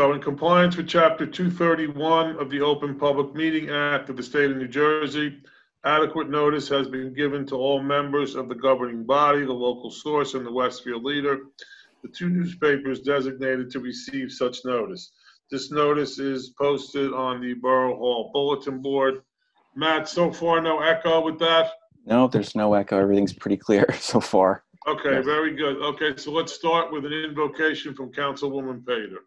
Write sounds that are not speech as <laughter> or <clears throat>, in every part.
So in compliance with Chapter 231 of the Open Public Meeting Act of the State of New Jersey, adequate notice has been given to all members of the governing body, the local source, and the Westfield Leader, the two newspapers designated to receive such notice. This notice is posted on the Borough Hall Bulletin Board. Matt, so far, no echo with that? No, there's no echo. Everything's pretty clear <laughs> so far. Okay, very good. Okay, so let's start with an invocation from Councilwoman Pater.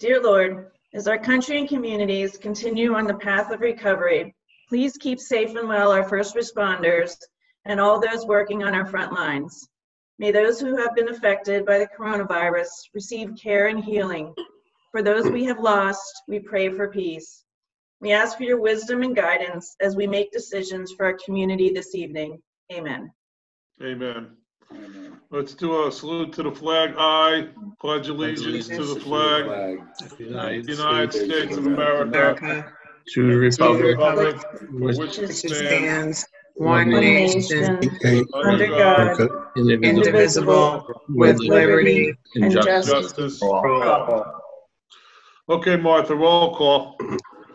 Dear Lord, as our country and communities continue on the path of recovery, please keep safe and well our first responders and all those working on our front lines. May those who have been affected by the coronavirus receive care and healing. For those we have lost, we pray for peace. We ask for your wisdom and guidance as we make decisions for our community this evening. Amen. Amen. Let's do a salute to the flag. I pledge allegiance to the flag of the United States of America, America, to to the the republic republic which which it which stands, stands one One nation, nation, under God, indivisible, indivisible, with liberty and and justice justice. for all. Okay, Martha, roll call.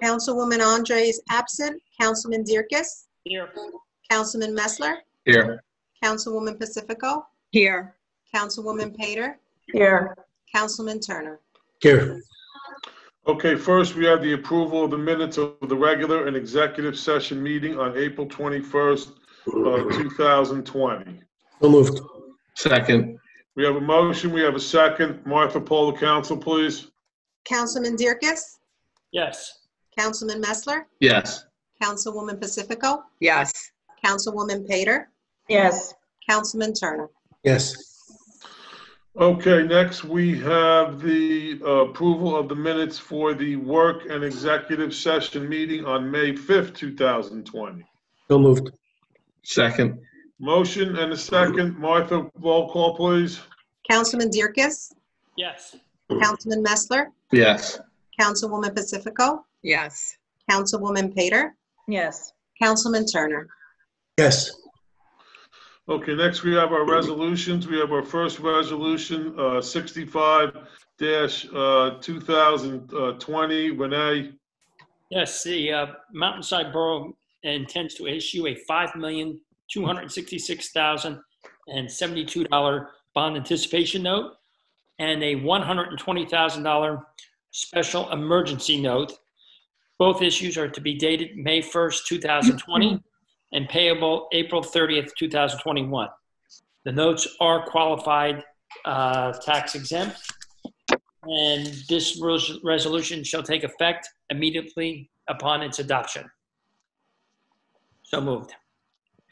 Councilwoman Andre is absent. Councilman Dirkus? Here. Councilman Messler? Here, Councilwoman Pacifico? Here. Councilwoman Pater? Here. Councilman Turner? Here, Okay, first, we have the approval of the minutes of the regular and executive session meeting on April 21st, uh, 2020. so moved. second, We have a motion, we have a second. Martha, poll the council, please. Councilman Dirkus? Yes. Councilman Messler? yes, Councilwoman Pacifico? Yes. Councilwoman Pater? Yes. Councilman Turner? Yes, Okay, next we have the uh, approval of the minutes for the work and executive session meeting on May 5th, 2020. so moved. second, Motion and a second. Martha, roll call, please. Councilman Dirkus? Yes. Councilman Messler? yes, Councilwoman Pacifico? Yes. Councilwoman Pater? Yes. Councilman Turner? Yes, Okay, next we have our resolutions. We have our first resolution, uh, 65 dash, uh, 2020. Renee, Yes, the uh, Mountainside Borough intends to issue a $5,266,072 bond anticipation note and a $120,000 special emergency note. Both issues are to be dated May 1st, 2020 and payable April 30th, 2021. The notes are qualified uh, tax exempt and this res- resolution shall take effect immediately upon its adoption. So moved.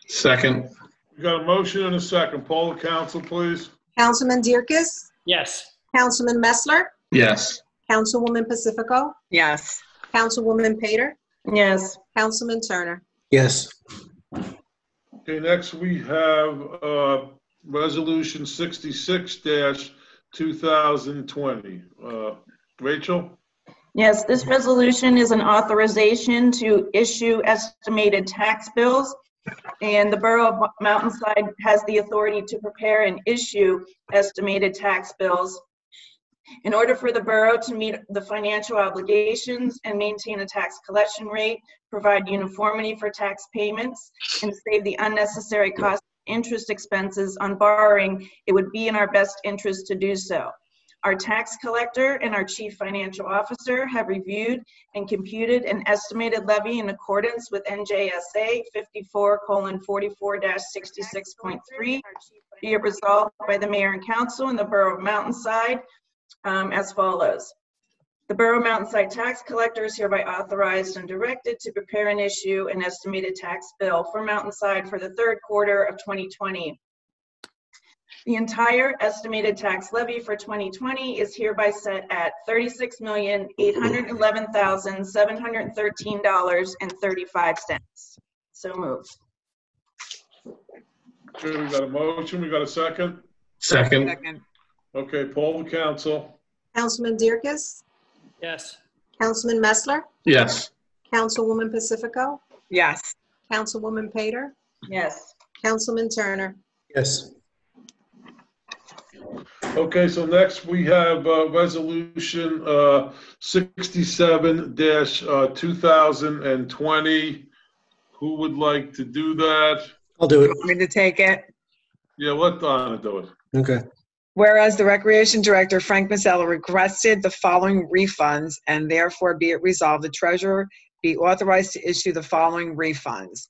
second, we got a motion and a second. Poll the council, please. Councilman Dirkus? Yes. Councilman Messler? yes, Councilwoman Pacifico? Yes. Councilwoman Pater? Yes. Councilman Turner? Yes, Okay, next we have, uh, resolution 66 dash 2020. Uh, Rachel? Yes, this resolution is an authorization to issue estimated tax bills. And the Borough of Mountainside has the authority to prepare and issue estimated tax bills. In order for the borough to meet the financial obligations and maintain a tax collection rate, provide uniformity for tax payments, and save the unnecessary cost of interest expenses on borrowing, it would be in our best interest to do so. Our tax collector and our chief financial officer have reviewed and computed an estimated levy in accordance with NJSA 54:44-66.3. Be it resolved by the mayor and council in the Borough of Mountainside um, as follows. The Borough of Mountainside Tax Collector is hereby authorized and directed to prepare and issue an estimated tax bill for Mountainside for the third quarter of 2020. The entire estimated tax levy for 2020 is hereby set at $36,811,713.35. So moved. Okay, we got a motion, we got a second? second, Second. Okay, poll the council. Councilman Dirkus? Yes. Councilman Messler? yes, Councilwoman Pacifico? Yes. Councilwoman Pater? Yes. Councilman Turner? yes, Okay, so next we have uh, Resolution uh, 67-2020. Who would like to do that? I'll do it. Want me to take it? Yeah, let Donna do it. Okay. Whereas the Recreation Director, Frank Mazzella, requested the following refunds, and therefore be it resolved, the treasurer be authorized to issue the following refunds.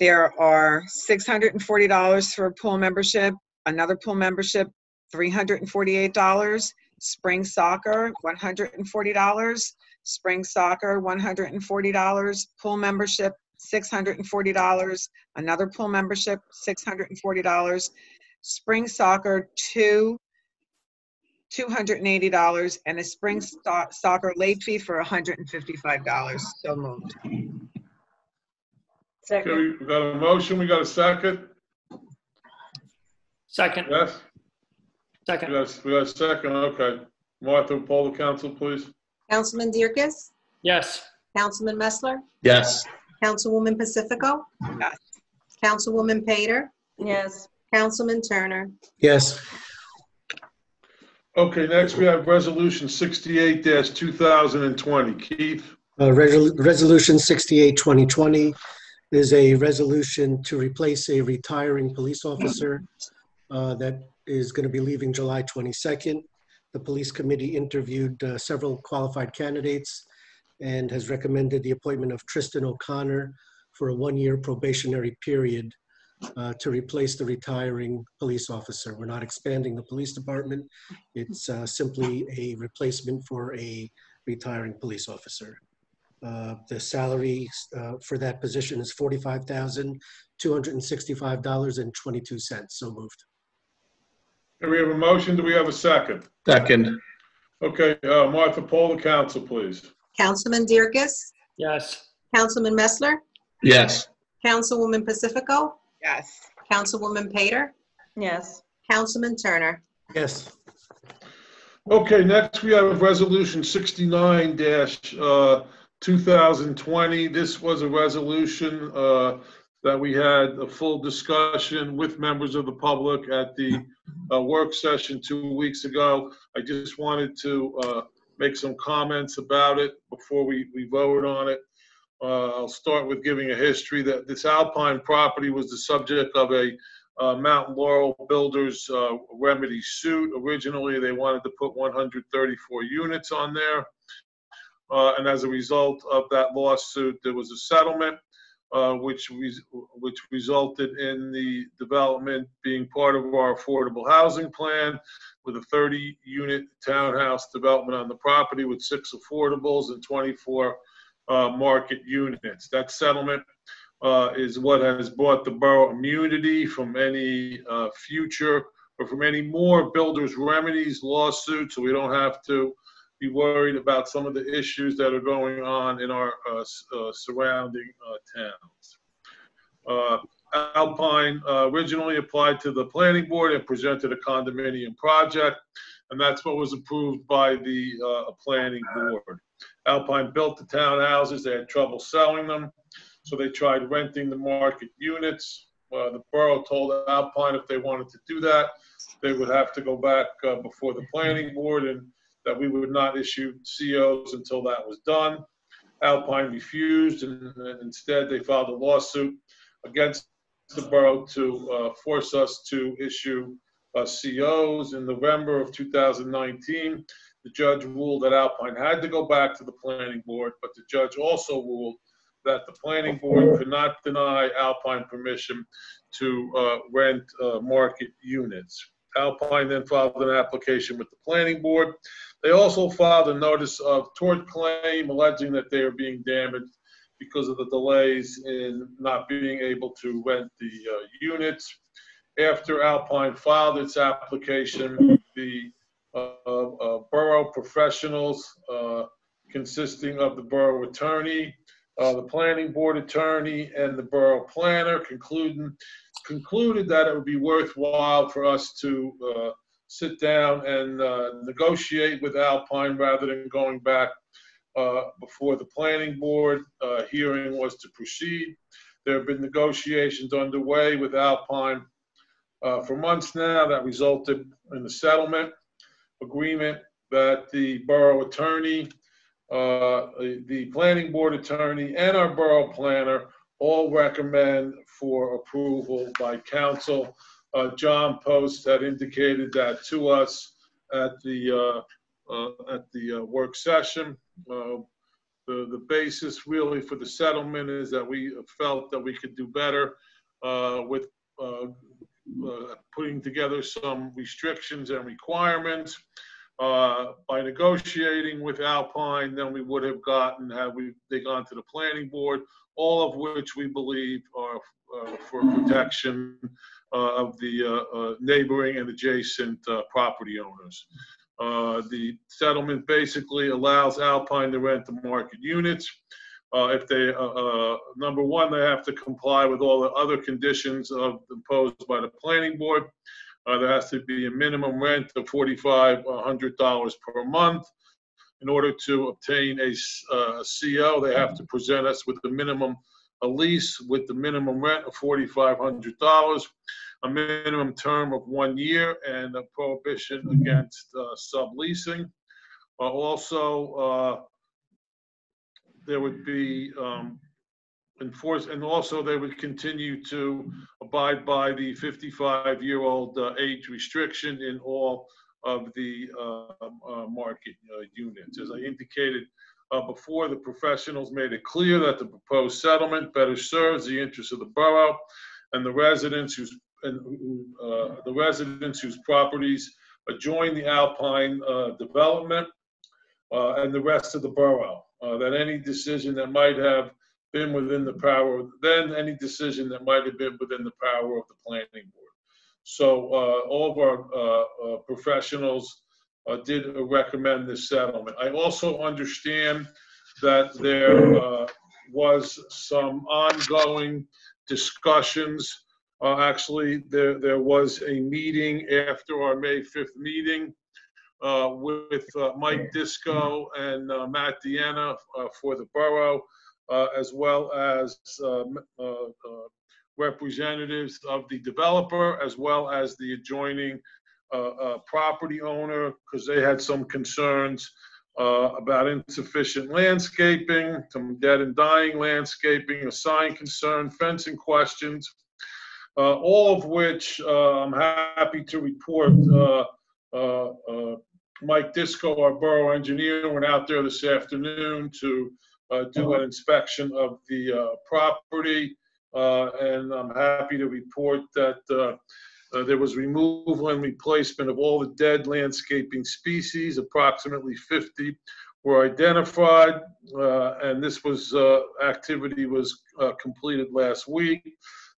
There are $640 for pool membership, another pool membership, $348, spring soccer, $140, spring soccer, $140, pool membership, $640, another pool membership, $640, spring soccer, two, $280, and a spring mm-hmm. sto- soccer late fee for $155. So moved. Okay, Second. we got a motion, we got a second? Second, Yes? We second, got, we got a second, okay. Martha, poll the council, please. Councilman Dierkes? yes, Councilman Messler? Yes. Councilwoman Pacifico? Yes. Councilwoman Pater? Yes. Councilman Turner? Yes. Okay, next we have Resolution 68-2020. Keith? Uh, Resol- Resolution 68, 2020 is a resolution to replace a retiring police officer uh, that is going to be leaving July 22nd. The police committee interviewed uh, several qualified candidates and has recommended the appointment of Tristan O'Connor for a one-year probationary period uh, to replace the retiring police officer. We're not expanding the police department. It's uh, simply a replacement for a retiring police officer. Uh, The salary uh, for that position is $45,265.22. So moved. Do we have a motion? Do we have a second? Second. Okay, uh, Martha, poll the council, please. Councilman Dierkes? yes, Councilman Messler? Yes. Councilwoman Pacifico? Yes. Councilwoman Pater? Yes. Councilman Turner? Yes. Okay, next we have Resolution 69 dash, uh, 2020. This was a resolution, uh, that we had a full discussion with members of the public at the, uh, work session two weeks ago. I just wanted to, uh, make some comments about it before we, we vote on it. Uh, I'll start with giving a history that this Alpine property was the subject of a, uh, Mountain Laurel Builders uh, remedy suit. Originally, they wanted to put 134 units on there. Uh, And as a result of that lawsuit, there was a settlement, uh, which res- which resulted in the development being part of our affordable housing plan with a 30-unit townhouse development on the property with six affordables and 24 uh, market units. That settlement uh, is what has brought the borough immunity from any uh, future or from any more builders remedies lawsuits, so we don't have to be worried about some of the issues that are going on in our uh, uh, surrounding uh, towns. Alpine originally applied to the planning board and presented a condominium project, and that's what was approved by the planning board. Alpine built the townhouses, they had trouble selling them. So they tried renting the market units. Uh, the borough told Alpine if they wanted to do that, they would have to go back uh, before the planning board and that we would not issue COs until that was done. Alpine refused and and instead they filed a lawsuit against the borough to uh, force us to issue uh, COs. In November of 2019, the judge ruled that Alpine had to go back to the planning board, but the judge also ruled that the planning board could not deny Alpine permission to uh, rent uh, market units. Alpine then filed an application with the planning board. They also filed a notice of tort claim alleging that they are being damaged because of the delays in not being able to rent the uh, units. After Alpine filed its application, the uh, borough professionals uh, consisting of the borough attorney, uh, the planning board attorney, and the borough planner concluding, concluded that it would be worthwhile for us to uh, sit down and uh, negotiate with Alpine rather than going back uh, before the planning board. Uh, Hearing was to proceed. There have been negotiations underway with Alpine uh, for months now that resulted in the settlement agreement that the borough attorney, uh, the planning board attorney, and our borough planner all recommend for approval by council. Uh, John Post had indicated that to us at the, uh, uh, at the uh, work session. The, the basis really for the settlement is that we felt that we could do better with uh, putting together some restrictions and requirements uh, by negotiating with Alpine than we would have gotten had we, they gone to the planning board, all of which we believe are uh, for protection uh, of the uh, uh, neighboring and adjacent property owners. The settlement basically allows Alpine to rent the market units. Uh, If they, uh, uh, number one, they have to comply with all the other conditions of imposed by the planning board. Uh, There has to be a minimum rent of $4,500 per month. In order to obtain a uh, CO, they have to present us with the minimum, a lease with the minimum rent of $4,500, a minimum term of one year, and a prohibition against uh, subleasing. Uh, Also, uh, there would be um, enforce, and also they would continue to abide by the 55-year-old uh, age restriction in all of the uh, uh, market uh, units. As I indicated uh, before, the professionals made it clear that the proposed settlement better serves the interests of the borough and the residents whose, and the residents whose properties adjoin the Alpine development uh, and the rest of the borough. Uh, That any decision that might have been within the power, then any decision that might have been within the power of the planning board. So uh, all of our uh, uh, professionals uh, did recommend this settlement. I also understand that there uh, was some ongoing discussions. Actually, there, there was a meeting after our May 5th meeting uh, with uh, Mike Disco and uh, Matt Deanna uh, for the borough, uh, as well as uh, representatives of the developer, as well as the adjoining property owner, because they had some concerns about insufficient landscaping, some dead and dying landscaping, a sign concern, fencing questions, all of which I'm happy to report uh, Mike Disco, our borough engineer, went out there this afternoon to uh, do an inspection of the uh, property. Uh, And I'm happy to report that uh, uh, there was removal and replacement of all the dead landscaping species. Approximately 50 were identified. uh, And this was, activity was completed last week.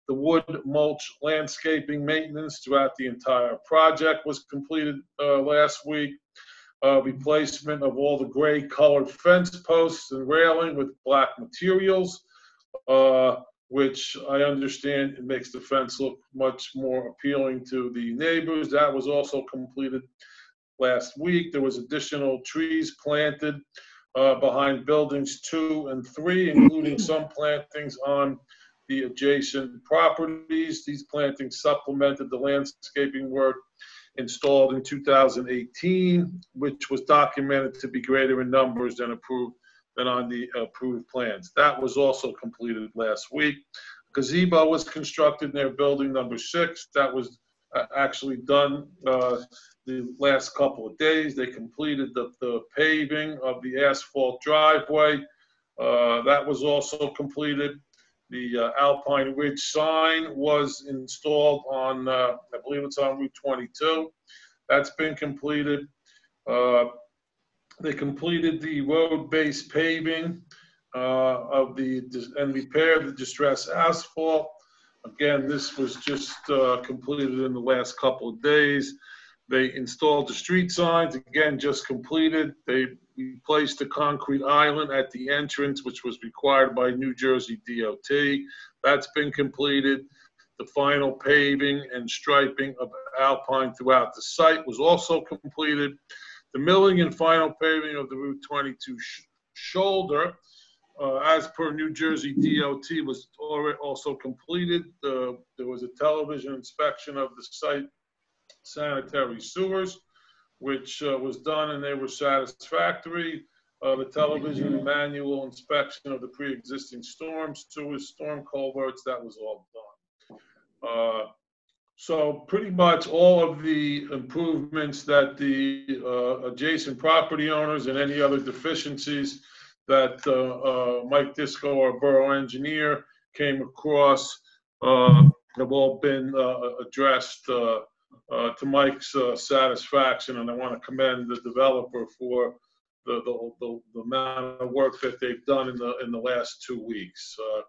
The wood mulch landscaping maintenance throughout the entire project was completed uh, last week uh, replacement of all the gray colored fence posts and railing with black materials, uh, which I understand it makes the fence look much more appealing to the neighbors. That was also completed last week. There was additional trees planted uh, behind buildings two and three, including <clears throat> some plantings on the adjacent properties. These plantings supplemented the landscaping work installed in 2018, which was documented to be greater in numbers than approved, than on the approved plans. That was also completed last week. Gazebo was constructed near building number six. That was uh, actually done uh, the last couple of days. They completed the the paving of the asphalt driveway. Uh, That was also completed. The uh, Alpine Ridge sign was installed on, uh, I believe it's on Route 22. That's been completed. Uh, They completed the road-based paving uh, of the, and repaired the distressed asphalt. Again, this was just uh, completed in the last couple of days. They installed the street signs, again, just completed. They replaced the concrete island at the entrance, which was required by New Jersey DOT. That's been completed. The final paving and striping of Alpine throughout the site was also completed. The milling and final paving of the Route 22 sh- shoulder uh, as per New Jersey DOT was also completed. There was a television inspection of the site sanitary sewers, which uh, was done and they were satisfactory. Uh, The television manual inspection of the pre-existing storms, sewers, storm culverts, that was all done. Uh, So pretty much all of the improvements that the uh, adjacent property owners and any other deficiencies that uh, uh, Mike Disco, our borough engineer, came across uh, have all been uh, addressed uh, to Mike's uh, satisfaction, and I want to commend the developer for the, the, the- the amount of work that they've done in the, in the last two weeks. Uh,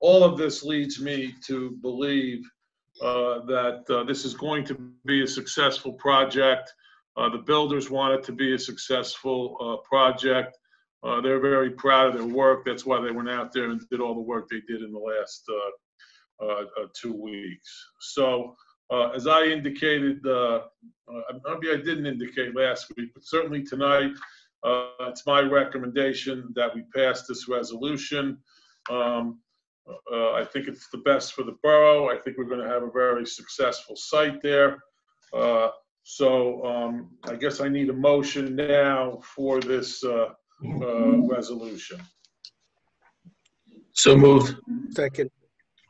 All of this leads me to believe uh, that uh, this is going to be a successful project. Uh, The builders want it to be a successful project. They're very proud of their work. That's why they went out there and did all the work they did in the last two weeks. So uh, as I indicated, uh, uh, maybe I didn't indicate last week, but certainly tonight, uh, it's my recommendation that we pass this resolution. Um, uh, I think it's the best for the borough. I think we're going to have a very successful site there. Uh, So um, I guess I need a motion now for this uh, uh, resolution. So moved. Second,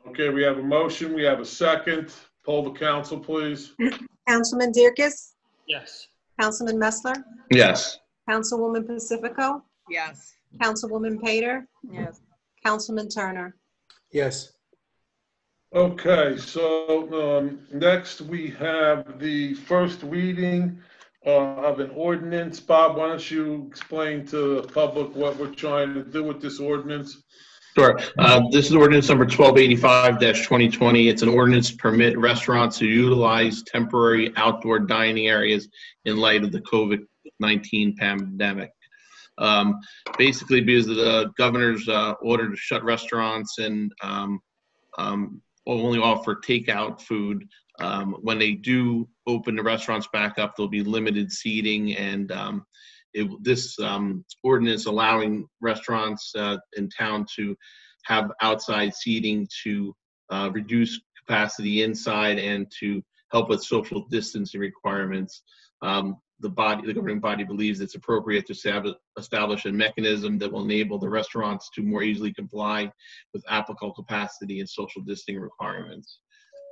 Okay, we have a motion, we have a second. Poll the council, please. Councilman Dierkes, Yes. Councilman Messler, Yes. Councilwoman Pacifico, Yes. Councilwoman Pater, Yes. Councilman Turner. yes. Okay, so um, next we have the first reading uh, of an ordinance. Bob, why don't you explain to the public what we're trying to do with this ordinance? Sure. Uh, This is ordinance number 1285-2020. It's an ordinance to permit restaurants to utilize temporary outdoor dining areas in light of the COVID-19 pandemic. Um, Basically, because the governor's uh, order to shut restaurants and um, um, only offer takeout food, um, when they do open the restaurants back up, there'll be limited seating and um, it, this um, ordinance allowing restaurants uh, in town to have outside seating to uh, reduce capacity inside and to help with social distancing requirements. Um, the body, the governing body believes it's appropriate to establish, a mechanism that will enable the restaurants to more easily comply with applicable capacity and social distancing requirements.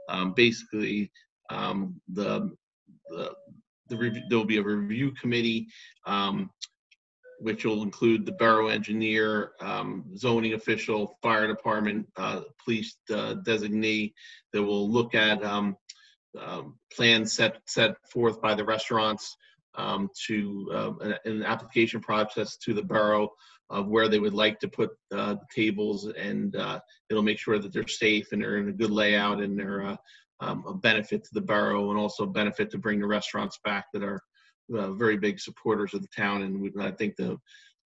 Um, basically, um, the, the the rev- there'll be a review committee, um, which will include the borough engineer, um, zoning official, fire department, uh, police uh, designee, that will look at um, um, plans set set forth by the restaurants um, to uh, an, an application process to the borough of where they would like to put uh, the tables, and uh, it'll make sure that they're safe and they're in a good layout and they're uh, um, a benefit to the borough and also a benefit to bring the restaurants back that are uh, very big supporters of the town. And we, I think the,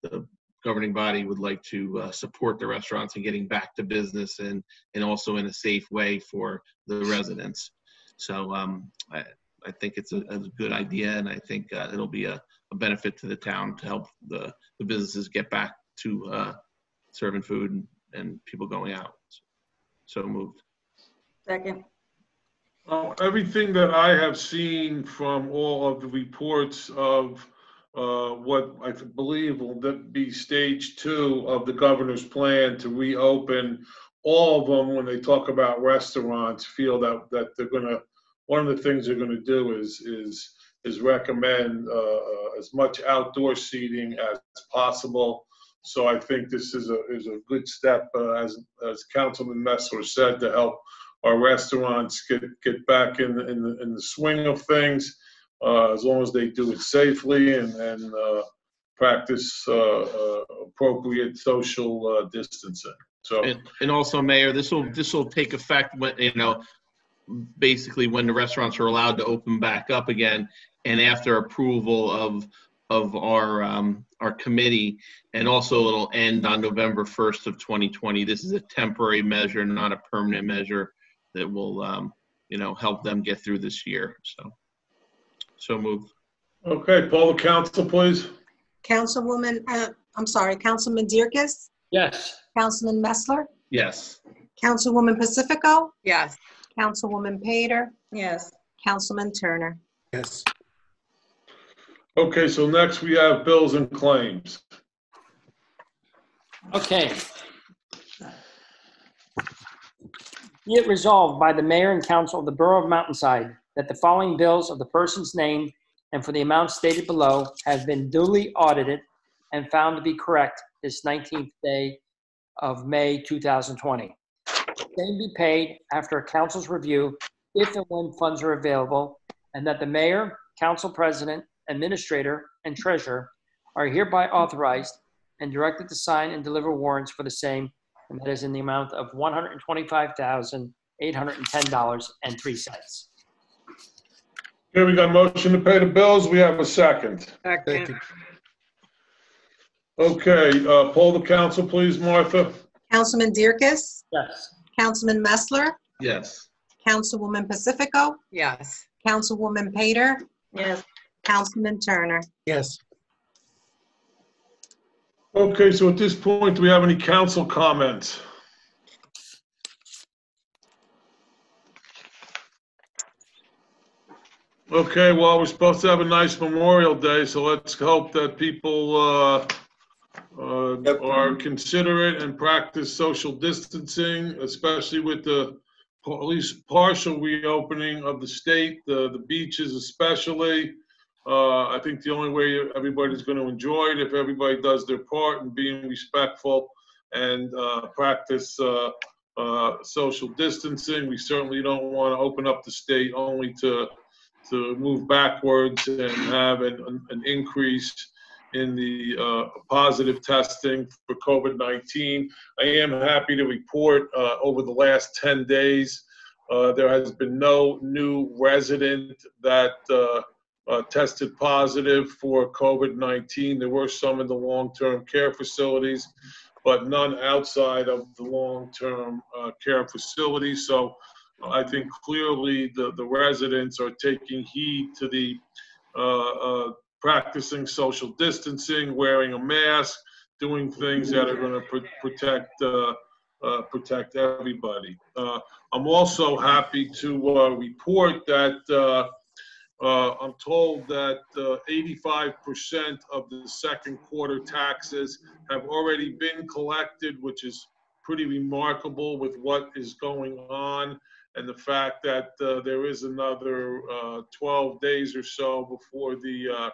the governing body would like to uh, support the restaurants and getting back to business and, and also in a safe way for the residents. So um, I, I think it's a, a good idea and I think uh, it'll be a, a benefit to the town to help the, the businesses get back to uh, serving food and, and people going out. So moved. Second. Uh, Everything that I have seen from all of the reports of uh, what I believe will be stage two of the governor's plan to reopen, all of them, when they talk about restaurants, feel that, that they're gonna, one of the things they're gonna do is, is, is recommend uh, uh, as much outdoor seating as possible. So I think this is a, is a good step, uh, as, as Councilman Messler said, to help our restaurants get, get back in, the- in, the- in the swing of things, uh, as long as they do it safely and, and, uh, practice, uh, appropriate social, distancing. So, And, and also, Mayor, this will, this will take effect when, you know, basically when the restaurants are allowed to open back up again and after approval of, of our, um, our committee. And also it'll end on November 1st of 2020. This is a temporary measure, not a permanent measure that will, um, you know, help them get through this year. So, so moved. okay, poll the council, please. Councilwoman, uh, I'm sorry, Councilman Dierkes, Yes. Councilman Messler, Yes. Councilwoman Pacifico, Yes. Councilwoman Pater, Yes. Councilman Turner. yes, Okay, so next we have bills and claims. Okay. Be it resolved by the mayor and council of the Borough of Mountainside that the following bills of the persons named and for the amounts stated below have been duly audited and found to be correct this 19th day of May 2020. Same be paid after a council's review if and when funds are available, and that the mayor, council president, administrator, and treasurer are hereby authorized and directed to sign and deliver warrants for the same, and that is in the amount of $125,810.03. Okay, we got a motion to pay the bills. We have a second. Second. second, Okay, uh, poll the council, please, Martha. Councilman Dierkes, Yes. Councilman Messler, Yes. Councilwoman Pacifico, Yes. Councilwoman Pater, Yes. Councilman Turner. yes. Okay, so at this point, do we have any council comments? Okay, well, we're supposed to have a nice Memorial Day, so let's hope that people uh, uh, are considerate and practice social distancing, especially with the at least partial reopening of the state, the the beaches especially. Uh, I think the only way everybody's going to enjoy it if everybody does their part and being respectful and uh, practice uh, uh, social distancing. We certainly don't want to open up the state only to to move backwards and have an, an increase in the uh, positive testing for COVID-19. I am happy to report uh, over the last 10 days, uh, there has been no new resident that uh, uh, tested positive for COVID-19. There were some in the long-term care facilities, but none outside of the long-term uh, care facilities. So I think clearly the, the residents are taking heed to the uh, uh, practicing social distancing, wearing a mask, doing things that are going to pr- protect uh, uh, protect everybody. Uh, I'm also happy to uh, report that uh, uh, I'm told that uh, 85% of the second quarter taxes have already been collected, which is pretty remarkable with what is going on and the fact that uh, there is another uh, 12 days or so before the uh,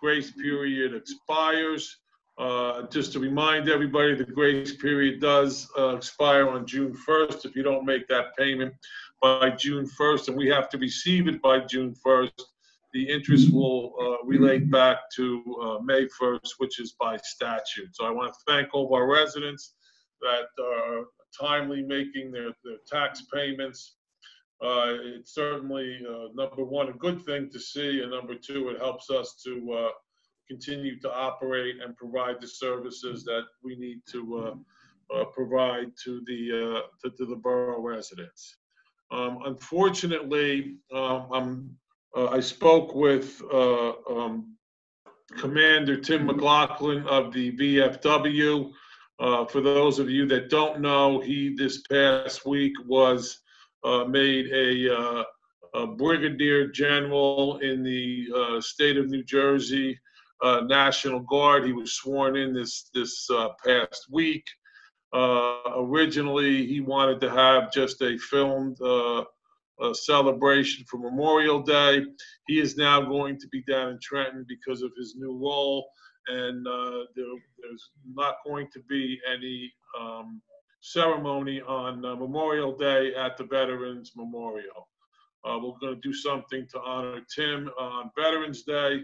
grace period expires. Uh, Just to remind everybody, the grace period does uh, expire on June 1st. If you don't make that payment by June 1st, and we have to receive it by June 1st, the interest will uh, relate back to uh, May 1st, which is by statute. So I want to thank all of our residents that are timely making their, their tax payments. Uh, It's certainly, uh, number one, a good thing to see, and number two, it helps us to uh, continue to operate and provide the services that we need to uh, uh, provide to the, uh, to to the borough residents. Um, Unfortunately, um, uh, I spoke with uh, um, Commander Tim McLaughlin of the VFW. Uh, For those of you that don't know, he, this past week, was made a, a brigadier general in the state of New Jersey uh, National Guard. He was sworn in this this uh, past week. Uh, originally, he wanted to have just a filmed uh, uh, celebration for Memorial Day. He is now going to be down in Trenton because of his new role, and uh, there, there's not going to be any. Um, ceremony on uh, Memorial Day at the Veterans Memorial. Uh, We're going to do something to honor Tim on Veterans Day.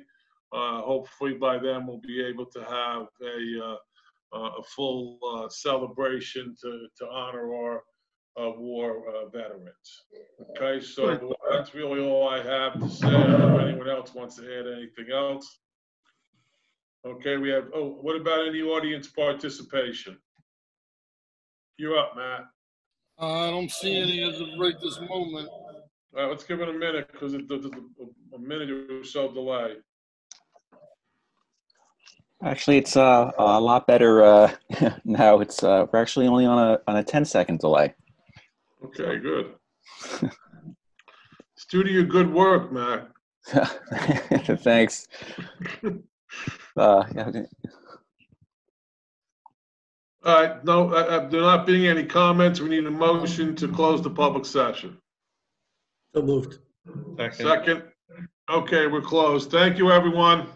Uh, Hopefully by then we'll be able to have a, a full uh, celebration to, to honor our uh, war uh, veterans. Okay, so that's really all I have to say. I don't know if anyone else wants to add anything else. Okay, we have, oh, what about any audience participation? You're up, Matt. I don't see any as of right this moment. All right, let's give it a minute because it, there's a a minute or so delay. Actually, it's uh, a lot better uh, <laughs> now. It's uh, we're actually only on a on a 10 second delay. Okay, good. It's due to your good work, Mac. <laughs> Thanks. <laughs> Uh, yeah, All right, no, uh, uh, there not being any comments, we need a motion to close the public session. So moved. Second. Second? Okay, we're closed. Thank you, everyone.